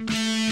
Música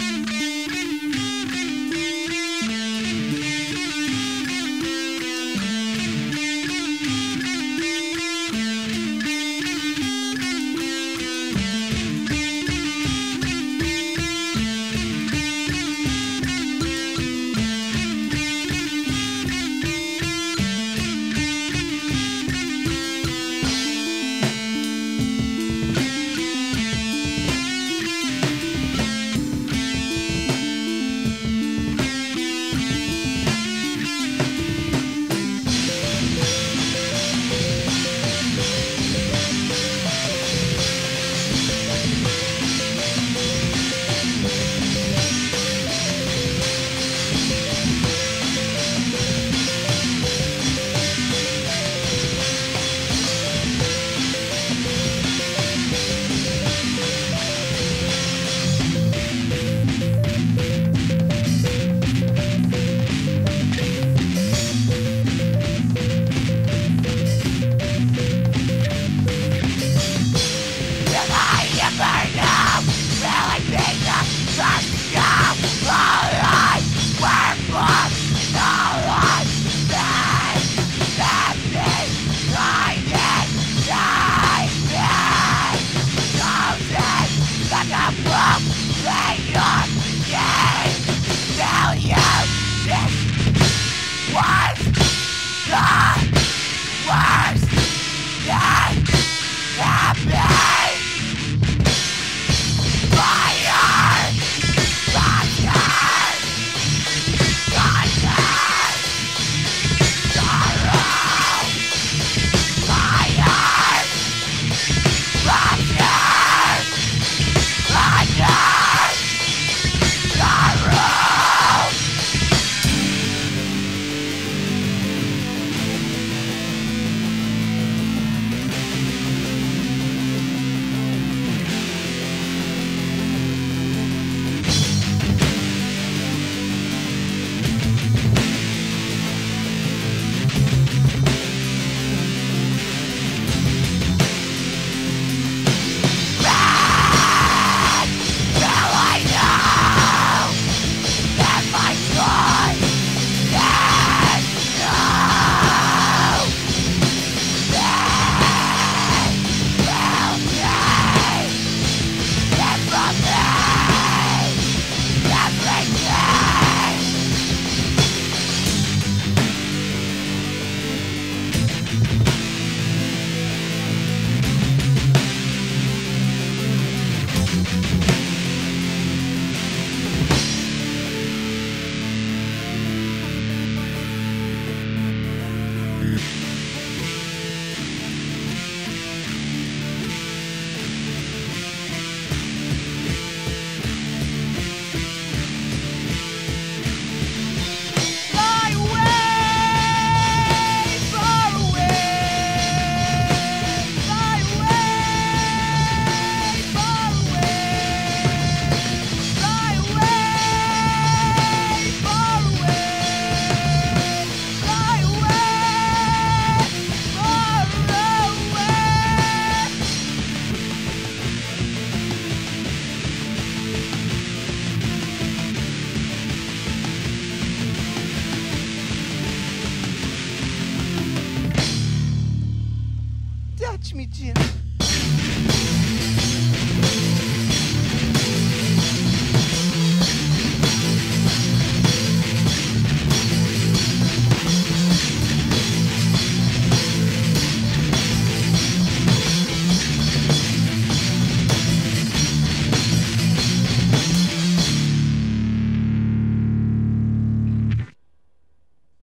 me, Jim.